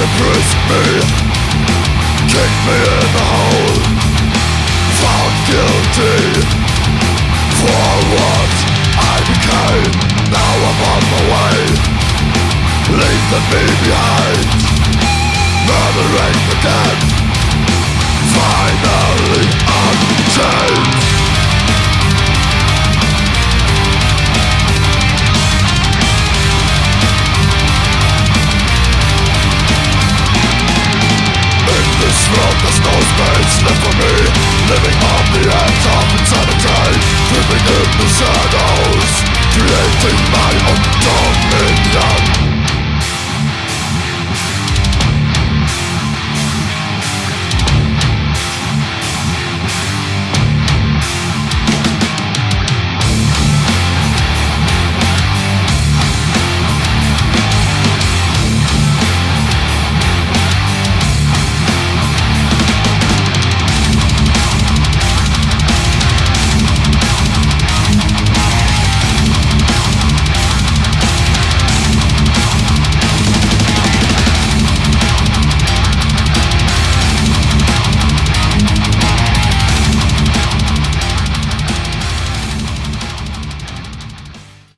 me Kick me in the hole. Found guilty. For what? I became Now I'm on my way. Leaving me behind from the snow space left for me. Living on the edge of insanity Creeping in the shadows. Creating my own dawn.